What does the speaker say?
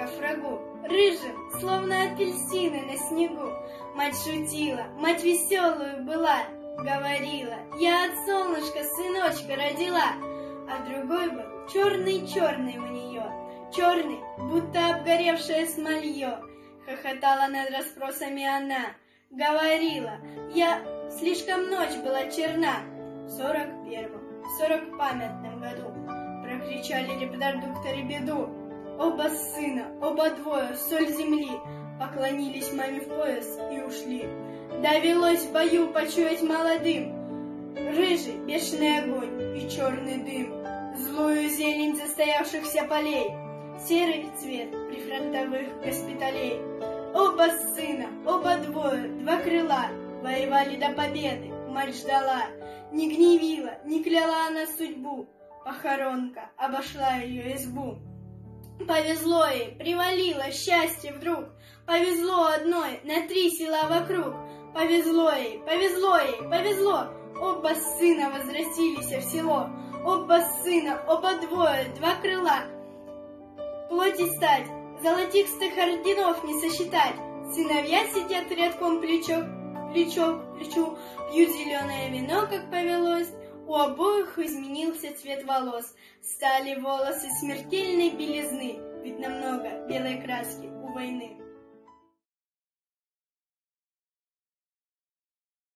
родственников врагу, Рыжим, словно апельсины на снегу. Мать шутила, мать веселую была, Говорила, я от солнышка сыночка родила, А другой был черный-черный у нее, Черный, будто обгоревшее смолье. Хохотала над расспросами она, Говорила, я слишком ночь была черна. В сорок первом, в сорок памятном году Прокричали репродукторы беду. Оба сына, оба двое, соль земли, Поклонились маме в пояс и ушли. Довелось в бою почуять молодым Рыжий бешеный огонь и черный дым, Злую зелень застоявшихся полей, Серый цвет прифронтовых госпиталей. Оба сына, оба двое, два крыла, Воевали до победы, мать ждала, Не гневила, не кляла она судьбу, Похоронка обошла ее избу. Повезло ей, привалило счастье вдруг, Повезло одной на три села вокруг, Повезло ей, повезло ей, повезло, Оба сына возвратились в село, Оба сына, оба двое, два крыла, Плоти стать, золотистых орденов не сосчитать, Сыновья сидят рядком плечо плечо плечу, Пьют зеленое вино, как повелось, у обоих изменился цвет волос, стали волосы смертельной белизны, ведь намного белой краски у войны.